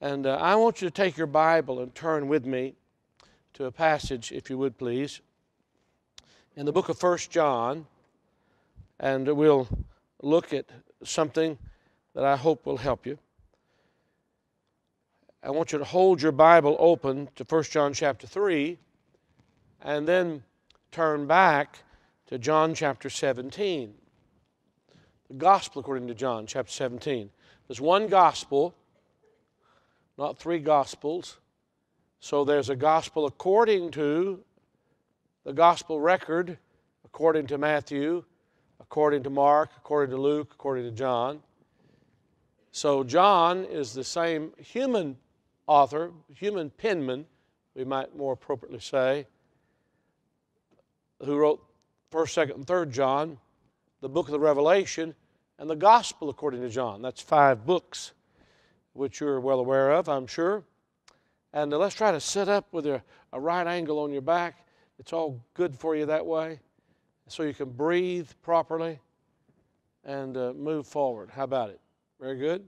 And uh, I want you to take your Bible and turn with me to a passage, if you would please, in the book of First John. And we'll look at something that I hope will help you. I want you to hold your Bible open to 1 John chapter 3 and then turn back to John chapter 17. The gospel according to John chapter 17. There's one gospel, not three gospels. So there's a gospel according to the gospel record, according to Matthew, according to Mark, according to Luke, according to John. So John is the same human author, human penman, we might more appropriately say, who wrote 1st, 2nd, and 3rd John, the book of the Revelation, and the Gospel according to John. That's five books, which you're well aware of, I'm sure. And uh, let's try to sit up with a, a right angle on your back. It's all good for you that way, so you can breathe properly and uh, move forward. How about it? Very good.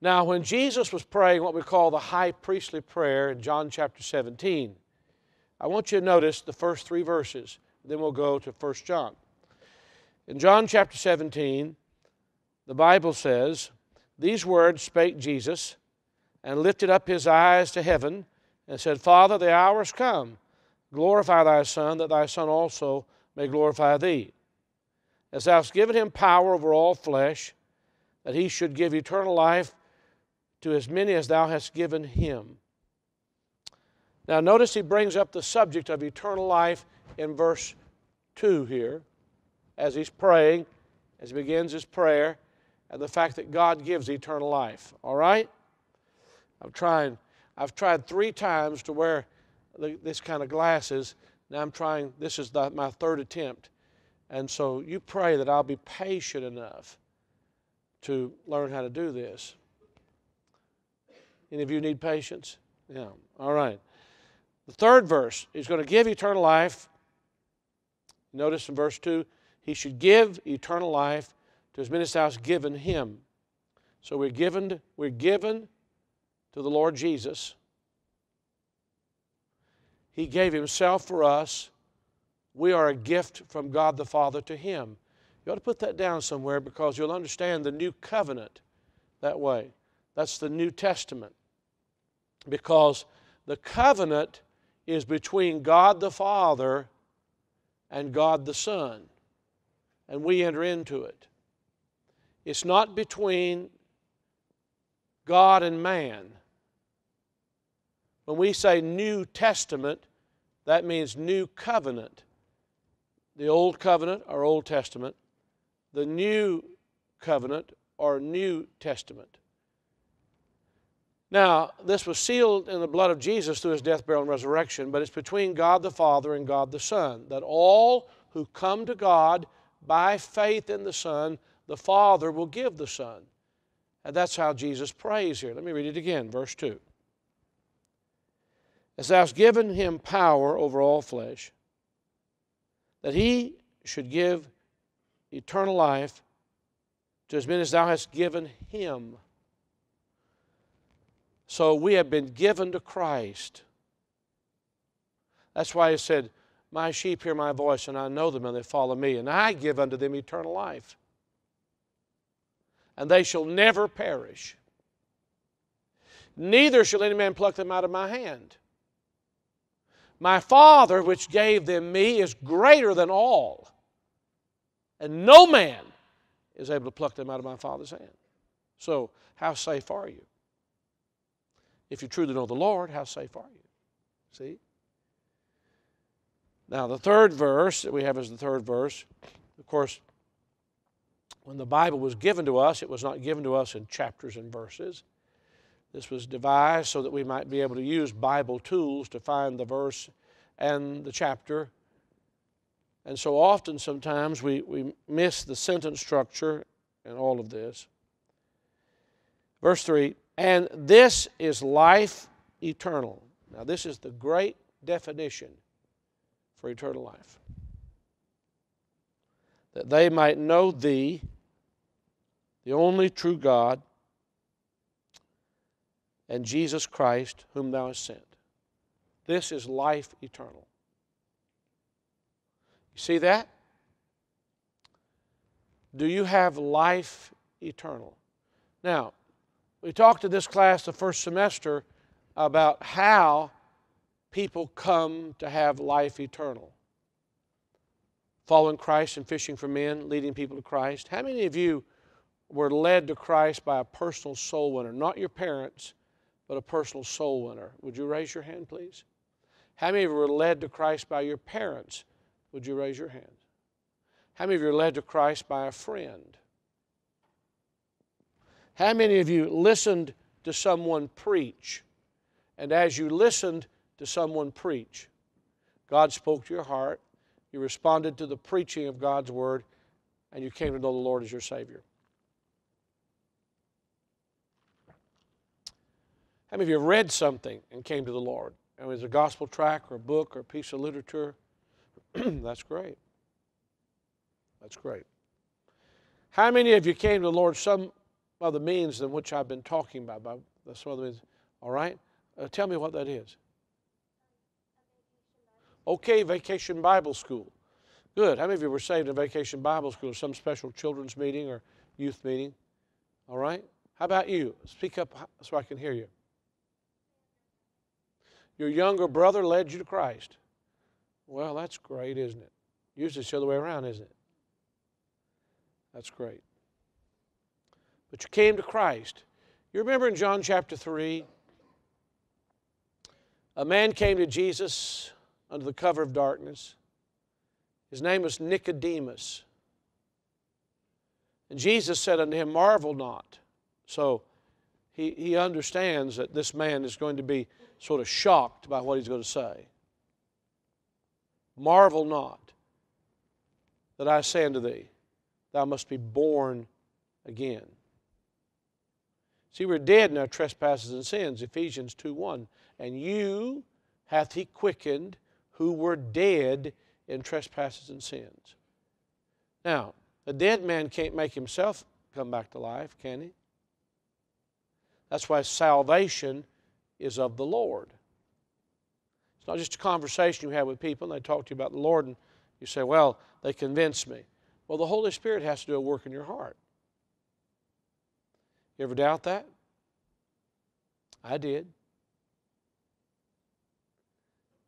Now, when Jesus was praying what we call the high priestly prayer in John chapter 17, I want you to notice the first three verses. Then we'll go to 1 John. In John chapter 17, the Bible says, These words spake Jesus, and lifted up his eyes to heaven, and said, Father, the hour is come. Glorify thy Son, that thy Son also may glorify thee. As thou hast given him power over all flesh, that he should give eternal life to as many as thou hast given him. Now, notice he brings up the subject of eternal life in verse 2 here, as he's praying, as he begins his prayer, and the fact that God gives eternal life. All right? I'm trying, I've tried three times to wear this kind of glasses. Now I'm trying, this is the, my third attempt. And so you pray that I'll be patient enough to learn how to do this. Any of you need patience? Yeah. All right. The third verse, he's going to give eternal life. Notice in verse 2, he should give eternal life as many as thou given him. So we're given, we're given to the Lord Jesus. He gave himself for us. We are a gift from God the Father to him. You ought to put that down somewhere because you'll understand the new covenant that way. That's the New Testament. Because the covenant is between God the Father and God the Son, and we enter into it. It's not between God and man. When we say New Testament, that means New Covenant. The Old Covenant or Old Testament, the New Covenant or New Testament. Now, this was sealed in the blood of Jesus through his death, burial, and resurrection, but it's between God the Father and God the Son that all who come to God by faith in the Son, the Father will give the Son. And that's how Jesus prays here. Let me read it again, verse 2. As thou hast given him power over all flesh, that he should give eternal life to as many as thou hast given him. So we have been given to Christ. That's why he said, My sheep hear my voice, and I know them, and they follow me, and I give unto them eternal life. And they shall never perish. Neither shall any man pluck them out of my hand. My Father, which gave them me, is greater than all, and no man is able to pluck them out of my Father's hand. So, how safe are you? If you truly know the Lord, how safe are you? See? Now, the third verse that we have is the third verse. Of course, when the Bible was given to us, it was not given to us in chapters and verses. This was devised so that we might be able to use Bible tools to find the verse and the chapter. And so often, sometimes, we, we miss the sentence structure and all of this. Verse 3 and this is life eternal. Now, this is the great definition for eternal life. That they might know Thee, the only true God, and Jesus Christ, whom thou hast sent. This is life eternal. You see that? Do you have life eternal? Now, we talked in this class the first semester about how people come to have life eternal. Following Christ and fishing for men, leading people to Christ. How many of you were led to Christ by a personal soul winner? Not your parents, but a personal soul winner. Would you raise your hand, please? How many of you were led to Christ by your parents? Would you raise your hand? How many of you were led to Christ by a friend? How many of you listened to someone preach? And as you listened to someone preach, God spoke to your heart, you responded to the preaching of God's word, and you came to know the Lord as your Savior. How many of you have read something and came to the Lord? And it was a gospel tract or a book or a piece of literature. That's great. That's great. How many of you came to the Lord some other means than which I've been talking about? some of the means. All right? Uh, tell me what that is. Okay, Vacation Bible School. Good. How many of you were saved in Vacation Bible School, or some special children's meeting or youth meeting? All right? How about you? Speak up so I can hear you. Your younger brother led you to Christ. Well, that's great, isn't it? Usually it's the other way around, isn't it? That's great. But you came to Christ. You remember in John chapter 3, a man came to Jesus under the cover of darkness. His name was Nicodemus. And Jesus said unto him, Marvel not. So he, he understands that this man is going to be sort of shocked by what he's going to say. Marvel not that I say unto thee, Thou must be born again. See, we're dead in our trespasses and sins, Ephesians 2 1. And you hath he quickened who were dead in trespasses and sins. Now, a dead man can't make himself come back to life, can he? That's why salvation is of the Lord. It's not just a conversation you have with people and they talk to you about the Lord and you say, well, they convinced me. Well, the Holy Spirit has to do a work in your heart. You ever doubt that? I did.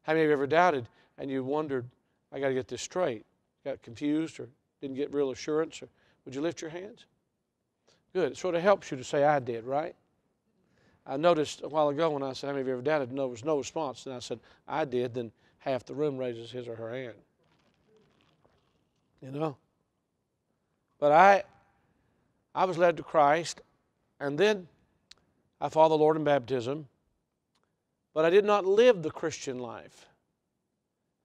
How many of you ever doubted and you wondered, I got to get this straight? Got confused or didn't get real assurance? Or, would you lift your hands? Good. It sort of helps you to say, I did, right? I noticed a while ago when I said, How many of you ever doubted? No, there was no response. And I said, I did. Then half the room raises his or her hand. You know? But I, I was led to Christ, and then I followed the Lord in baptism, but I did not live the Christian life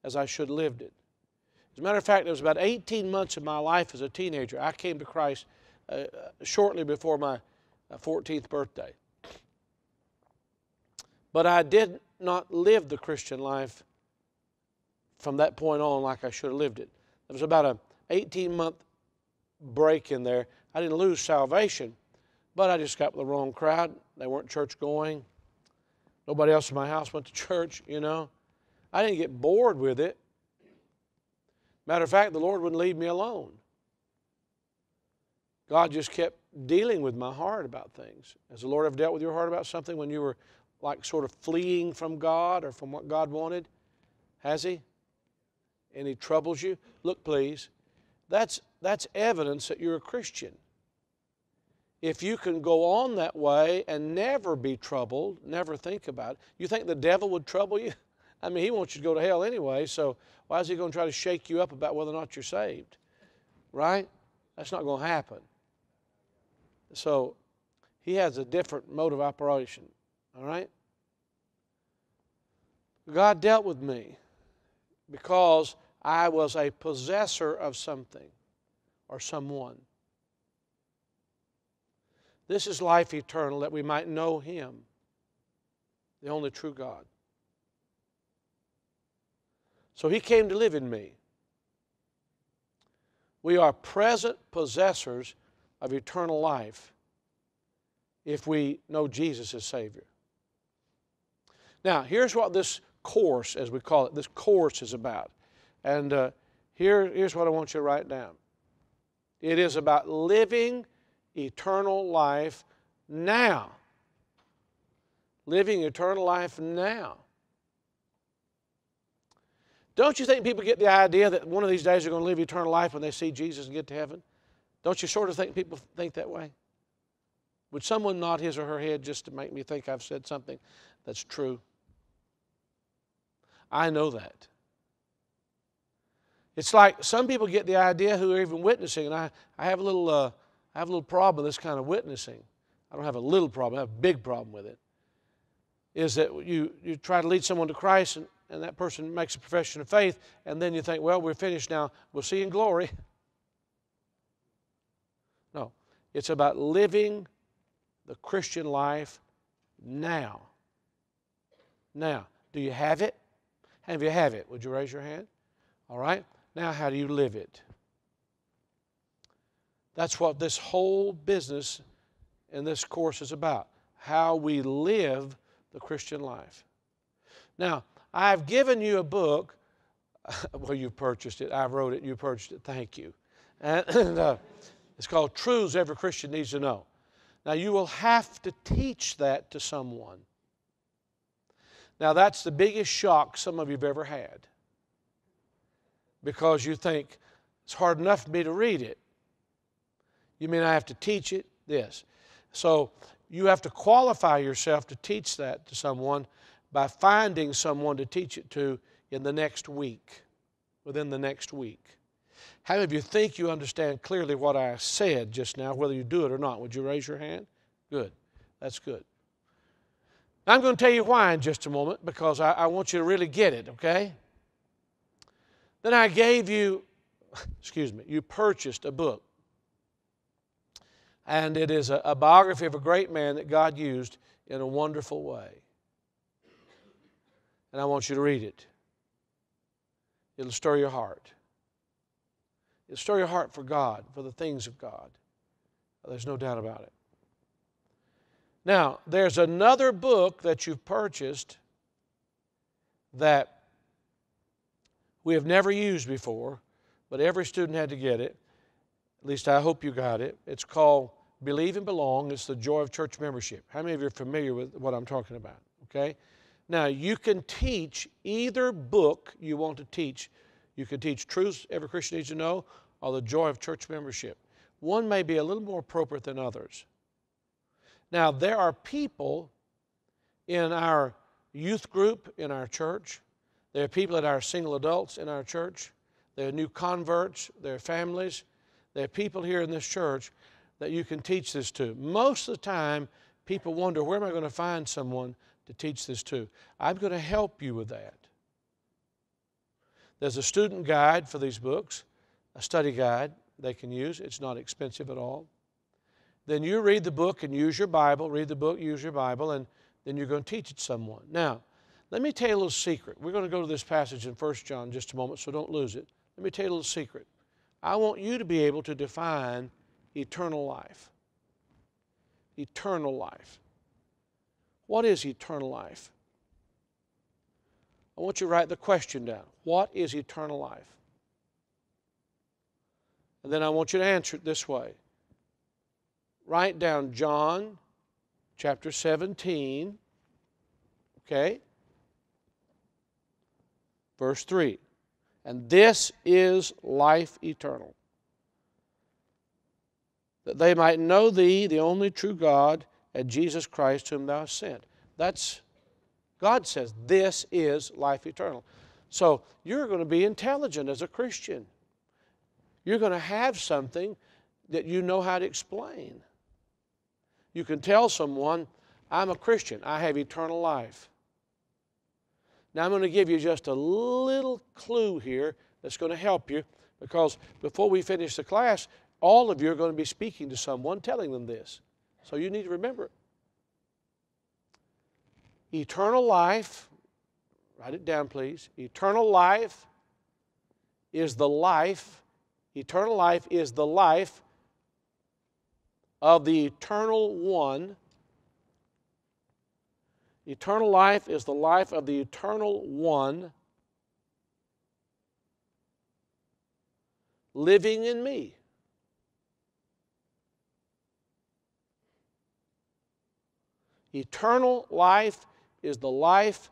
as I should have lived it. As a matter of fact, it was about 18 months of my life as a teenager. I came to Christ uh, shortly before my 14th uh, birthday. But I did not live the Christian life from that point on like I should have lived it. There was about an 18 month break in there. I didn't lose salvation, but I just got with the wrong crowd. They weren't church going. Nobody else in my house went to church, you know. I didn't get bored with it. Matter of fact, the Lord wouldn't leave me alone. God just kept dealing with my heart about things. Has the Lord ever dealt with your heart about something when you were like sort of fleeing from God or from what God wanted? Has He? And He troubles you? Look, please, that's, that's evidence that you're a Christian. If you can go on that way and never be troubled, never think about it, you think the devil would trouble you? I mean, he wants you to go to hell anyway, so why is he going to try to shake you up about whether or not you're saved? Right? That's not going to happen. So he has a different mode of operation. All right? God dealt with me because I was a possessor of something or someone. This is life eternal that we might know Him, the only true God. So He came to live in me. We are present possessors of eternal life if we know Jesus as Savior. Now, here's what this course, as we call it, this course is about. And uh, here, here's what I want you to write down it is about living eternal life now. Living eternal life now. Don't you think people get the idea that one of these days they're going to live eternal life when they see Jesus and get to heaven? Don't you sort of think people think that way? Would someone nod his or her head just to make me think I've said something that's true? I know that. It's like some people get the idea who are even witnessing, and I, I have a little uh, I have a little problem with this kind of witnessing. I don't have a little problem, I have a big problem with it. Is that you, you try to lead someone to Christ and, and that person makes a profession of faith, and then you think, well, we're finished now, we'll see in glory. No, it's about living the Christian life now. Now, do you have it? Have you have it? Would you raise your hand? All right. Now, how do you live it? That's what this whole business in this course is about how we live the Christian life. Now, I've given you a book. Well, you purchased it. I wrote it. You purchased it. Thank you. And, uh, it's called Truths Every Christian Needs to Know. Now, you will have to teach that to someone. Now, that's the biggest shock some of you have ever had because you think it's hard enough for me to read it. You mean I have to teach it? This. So, you have to qualify yourself to teach that to someone by finding someone to teach it to in the next week, within the next week. How many of you think you understand clearly what I said just now, whether you do it or not? Would you raise your hand? Good. That's good. I'm going to tell you why in just a moment because I, I want you to really get it, okay? Then I gave you, excuse me, you purchased a book. And it is a, a biography of a great man that God used in a wonderful way. And I want you to read it. It'll stir your heart. It'll stir your heart for God, for the things of God. There's no doubt about it. Now, there's another book that you've purchased that we have never used before, but every student had to get it. At least I hope you got it. It's called Believe and Belong. It's the Joy of Church Membership. How many of you are familiar with what I'm talking about? Okay? Now, you can teach either book you want to teach you can teach truths every Christian needs to know or the joy of church membership. One may be a little more appropriate than others. Now, there are people in our youth group in our church, there are people that are single adults in our church, there are new converts, there are families, there are people here in this church that you can teach this to. Most of the time, people wonder where am I going to find someone to teach this to? I'm going to help you with that. There's a student guide for these books, a study guide they can use. It's not expensive at all. Then you read the book and use your Bible, read the book, use your Bible, and then you're going to teach it someone. Now, let me tell you a little secret. We're going to go to this passage in 1 John just a moment, so don't lose it. Let me tell you a little secret. I want you to be able to define eternal life. Eternal life. What is eternal life? I want you to write the question down. What is eternal life? And then I want you to answer it this way. Write down John chapter 17, okay? Verse 3. And this is life eternal. That they might know thee, the only true God, and Jesus Christ, whom thou hast sent. That's God says this is life eternal. So you're going to be intelligent as a Christian. You're going to have something that you know how to explain. You can tell someone, I'm a Christian, I have eternal life. Now, I'm going to give you just a little clue here that's going to help you because before we finish the class, all of you are going to be speaking to someone telling them this. So you need to remember it. Eternal life, write it down, please. Eternal life is the life, eternal life is the life of the eternal one Eternal life is the life of the eternal one living in me. Eternal life is the life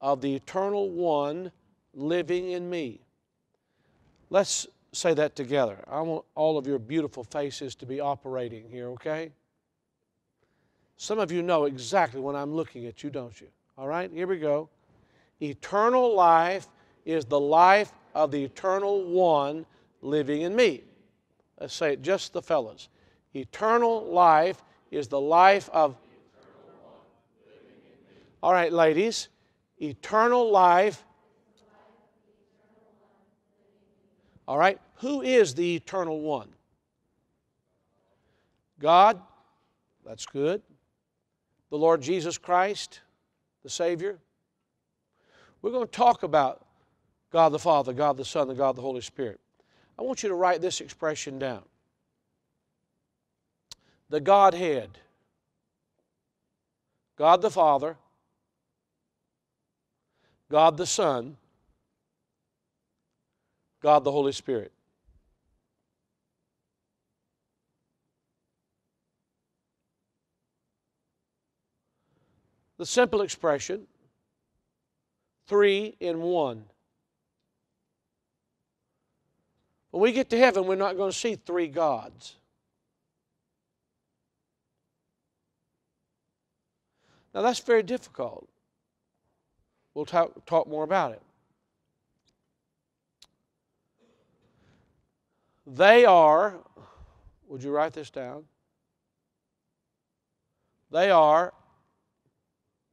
of the eternal one living in me. Let's say that together. I want all of your beautiful faces to be operating here, okay? Some of you know exactly when I'm looking at you, don't you? All right, here we go. Eternal life is the life of the eternal one living in me. Let's say it just the fellas. Eternal life is the life of. All right, ladies. Eternal life. All right. Who is the eternal one? God. That's good. The Lord Jesus Christ, the Savior. We're going to talk about God the Father, God the Son, and God the Holy Spirit. I want you to write this expression down the Godhead, God the Father, God the Son, God the Holy Spirit. The simple expression, three in one. When we get to heaven, we're not going to see three gods. Now, that's very difficult. We'll talk, talk more about it. They are, would you write this down? They are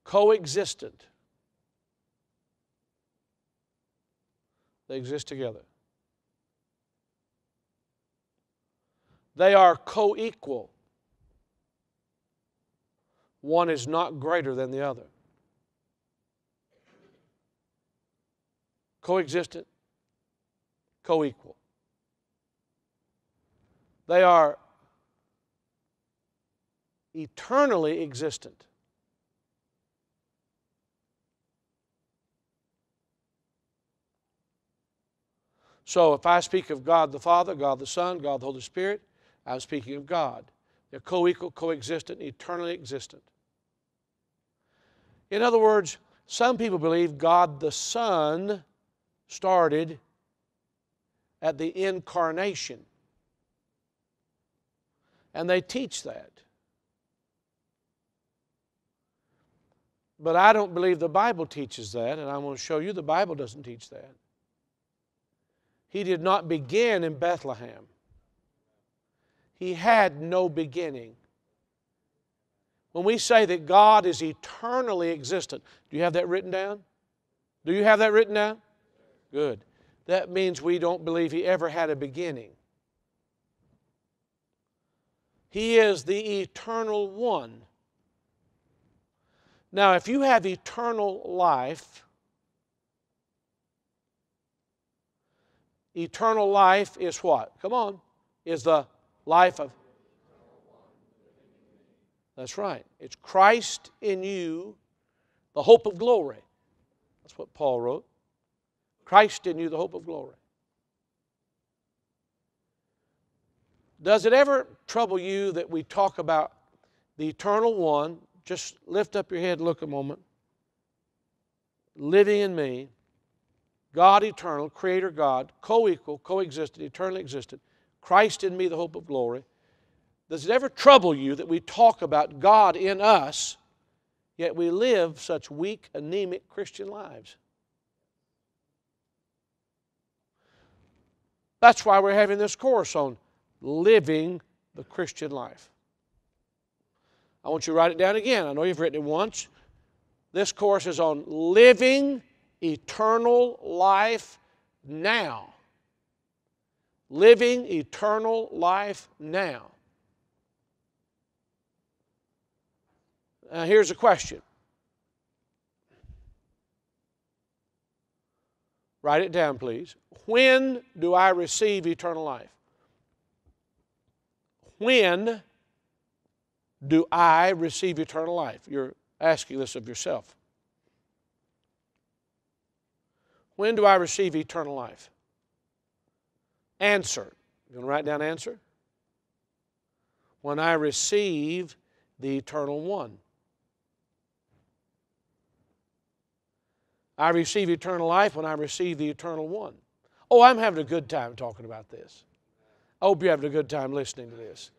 coexistent. They exist together. They are co equal. One is not greater than the other. Coexistent, co equal. They are eternally existent. So if I speak of God the Father, God the Son, God the Holy Spirit, I'm speaking of God. They're co equal, coexistent, eternally existent. In other words, some people believe God the Son started at the incarnation. And they teach that. But I don't believe the Bible teaches that, and I'm going to show you the Bible doesn't teach that. He did not begin in Bethlehem. He had no beginning. When we say that God is eternally existent, do you have that written down? Do you have that written down? Good. That means we don't believe He ever had a beginning. He is the eternal one. Now, if you have eternal life, eternal life is what? Come on. Is the life of. That's right. It's Christ in you, the hope of glory. That's what Paul wrote. Christ in you, the hope of glory. Does it ever trouble you that we talk about the eternal one? Just lift up your head, look a moment. Living in me, God eternal, Creator God, co equal, coexistent, eternally existent, Christ in me, the hope of glory. Does it ever trouble you that we talk about God in us, yet we live such weak, anemic Christian lives? That's why we're having this course on living the Christian life. I want you to write it down again. I know you've written it once. This course is on living eternal life now living eternal life now. Now, here's a question. Write it down, please. When do I receive eternal life? When do I receive eternal life? You're asking this of yourself. When do I receive eternal life? Answer. You want to write down answer? When I receive the eternal one. I receive eternal life when I receive the eternal one. Oh, I'm having a good time talking about this. I hope you're having a good time listening to this.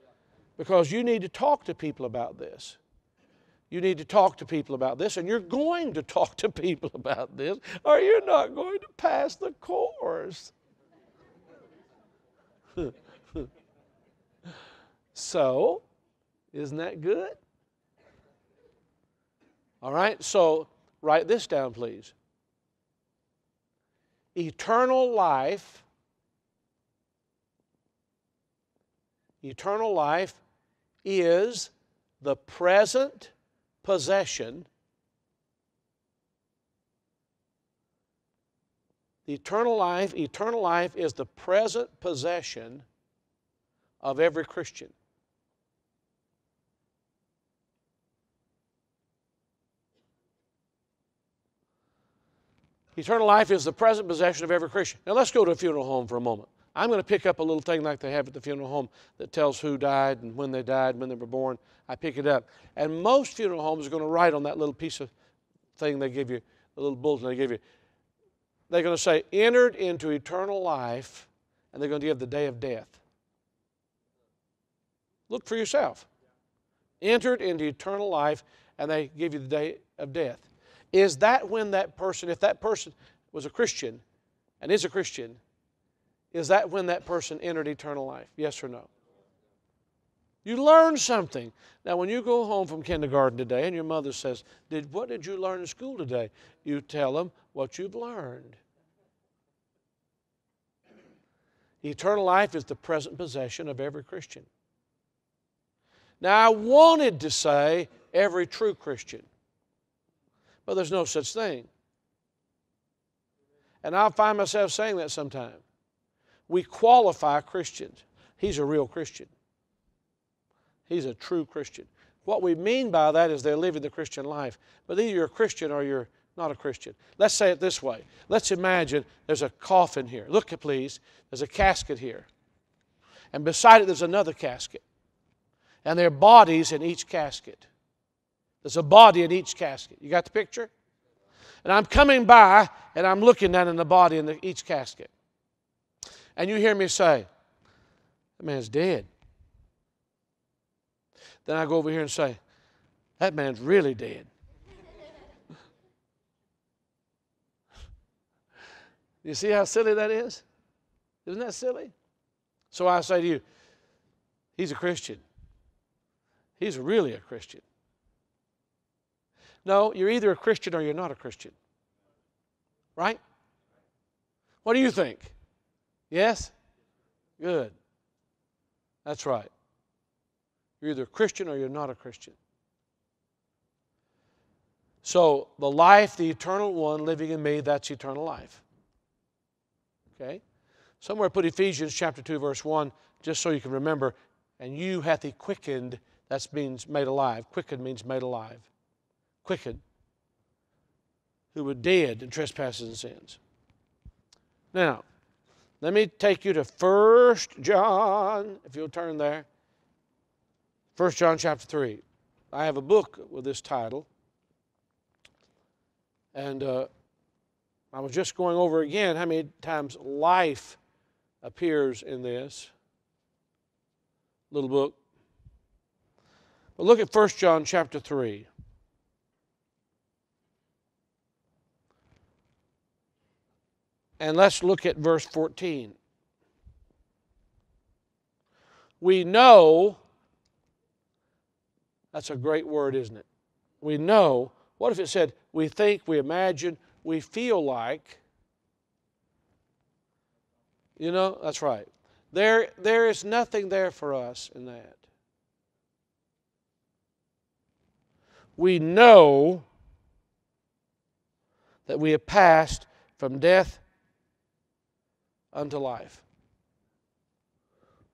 Because you need to talk to people about this. You need to talk to people about this, and you're going to talk to people about this, or you're not going to pass the course. so, isn't that good? All right, so write this down, please. Eternal life, eternal life is the present possession. The eternal life, eternal life is the present possession of every Christian. Eternal life is the present possession of every Christian. Now let's go to a funeral home for a moment. I'm going to pick up a little thing like they have at the funeral home that tells who died and when they died, when they were born. I pick it up. And most funeral homes are going to write on that little piece of thing they give you, the little bulletin they give you. They're going to say, entered into eternal life, and they're going to give the day of death. Look for yourself. Entered into eternal life, and they give you the day of death. Is that when that person, if that person was a Christian and is a Christian, is that when that person entered eternal life? Yes or no? You learn something. Now, when you go home from kindergarten today and your mother says, did, What did you learn in school today? You tell them what you've learned. Eternal life is the present possession of every Christian. Now, I wanted to say every true Christian, but there's no such thing. And I'll find myself saying that sometime we qualify Christians. He's a real Christian. He's a true Christian. What we mean by that is they're living the Christian life. But either you're a Christian or you're not a Christian. Let's say it this way. Let's imagine there's a coffin here. Look, please. There's a casket here. And beside it, there's another casket. And there are bodies in each casket. There's a body in each casket. You got the picture? And I'm coming by and I'm looking down in the body in the, each casket and you hear me say, that man's dead. Then I go over here and say, that man's really dead. you see how silly that is? Isn't that silly? So I say to you, he's a Christian. He's really a Christian. No, you're either a Christian or you're not a Christian. Right? What do you think? Yes? Good. That's right. You're either a Christian or you're not a Christian. So, the life, the eternal one living in me, that's eternal life. Okay? Somewhere I put Ephesians chapter 2, verse 1, just so you can remember. And you hath he quickened, that means made alive. Quickened means made alive. Quickened. Who were dead in trespasses and sins. Now, let me take you to First John, if you'll turn there. First John chapter 3. I have a book with this title. And uh, I was just going over again how many times life appears in this little book. But look at First John chapter 3. And let's look at verse 14. We know, that's a great word, isn't it? We know. What if it said, we think, we imagine, we feel like? You know, that's right. There, there is nothing there for us in that. We know that we have passed from death unto life.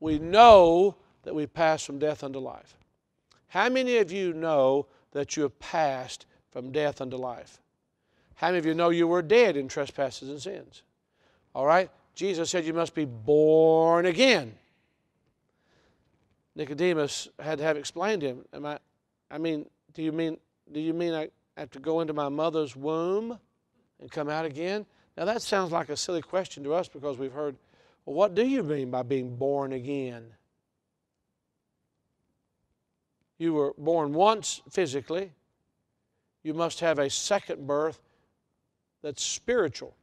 We know that we pass from death unto life. How many of you know that you have passed from death unto life. How many of you know you were dead in trespasses and sins? All right? Jesus said you must be born again. Nicodemus had to have explained to him, Am I I mean, do you mean do you mean I have to go into my mother's womb and come out again? Now that sounds like a silly question to us because we've heard, well, what do you mean by being born again? You were born once physically. You must have a second birth that's spiritual.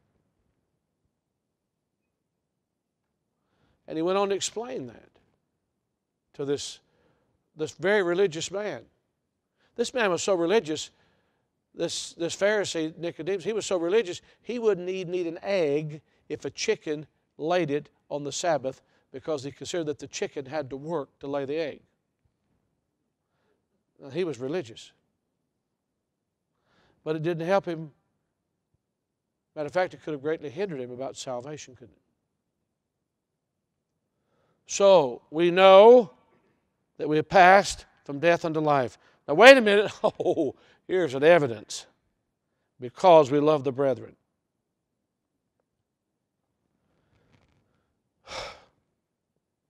And he went on to explain that to this, this very religious man. This man was so religious, this, this Pharisee, Nicodemus, he was so religious, he wouldn't even eat an egg if a chicken laid it on the Sabbath because he considered that the chicken had to work to lay the egg. Now, he was religious. But it didn't help him. Matter of fact, it could have greatly hindered him about salvation, couldn't it? So we know that we have passed from death unto life. Now, wait a minute. Oh, here's an evidence. Because we love the brethren.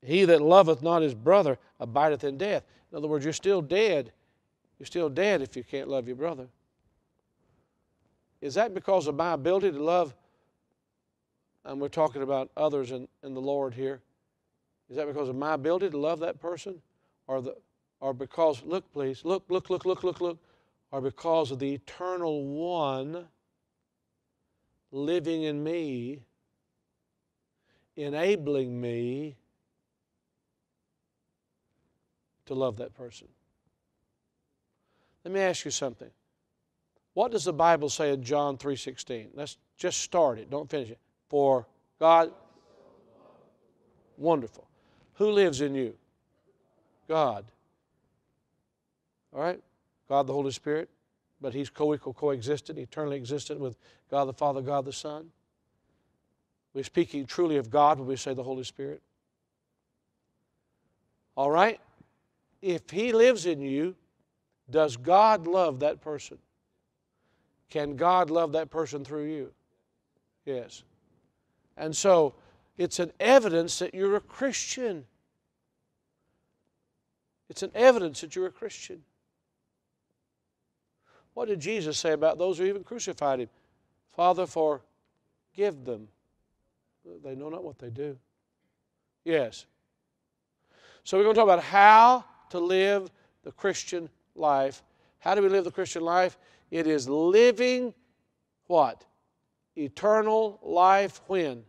He that loveth not his brother abideth in death. In other words, you're still dead. You're still dead if you can't love your brother. Is that because of my ability to love? And we're talking about others in, in the Lord here. Is that because of my ability to love that person? Or, the, or because, look, please, look, look, look, look, look, look, or because of the eternal one living in me, enabling me to love that person? Let me ask you something. What does the Bible say in John 3:16? Let's just start it, don't finish it. For God wonderful. Who lives in you? God. All right? God the Holy Spirit, but He's co equal, coexistent, eternally existent with God the Father, God the Son. We're speaking truly of God when we say the Holy Spirit. All right? If He lives in you, does God love that person? Can God love that person through you? Yes. And so it's an evidence that you're a Christian. It's an evidence that you're a Christian. What did Jesus say about those who even crucified him? Father, forgive them. They know not what they do. Yes. So we're going to talk about how to live the Christian life. How do we live the Christian life? It is living what? Eternal life when?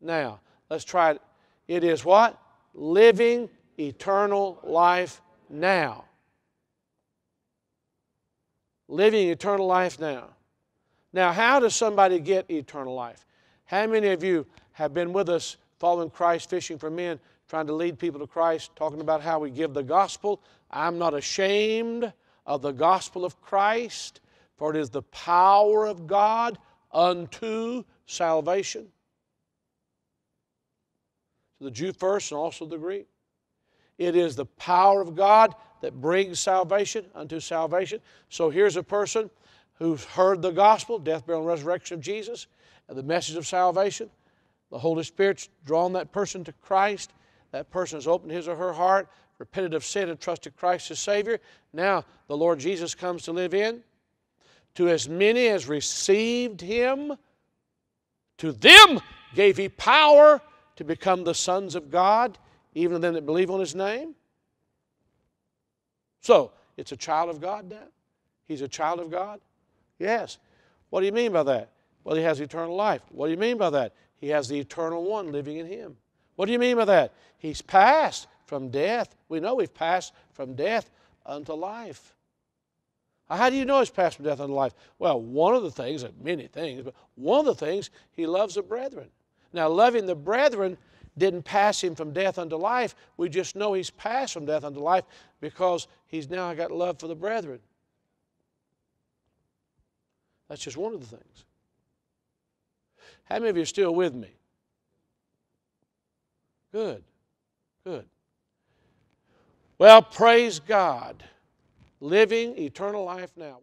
Now. Let's try it. It is what? Living eternal life now. Living eternal life now. Now, how does somebody get eternal life? How many of you have been with us following Christ, fishing for men, trying to lead people to Christ, talking about how we give the gospel? I'm not ashamed of the gospel of Christ, for it is the power of God unto salvation. To the Jew first and also the Greek. It is the power of God that brings salvation unto salvation. So here's a person who's heard the gospel, death, burial, and resurrection of Jesus, and the message of salvation. The Holy Spirit's drawn that person to Christ. That person has opened his or her heart repented of sin and trusted Christ as Savior. Now the Lord Jesus comes to live in. To as many as received Him, to them gave He power to become the sons of God, even to them that believe on His name. So, it's a child of God now? He's a child of God? Yes. What do you mean by that? Well, he has eternal life. What do you mean by that? He has the eternal one living in him. What do you mean by that? He's passed from death. We know we've passed from death unto life. How do you know he's passed from death unto life? Well, one of the things, many things, but one of the things, he loves the brethren. Now, loving the brethren didn't pass him from death unto life. We just know he's passed from death unto life because he's now got love for the brethren. That's just one of the things. How many of you are still with me? Good, good. Well, praise God. living eternal life now.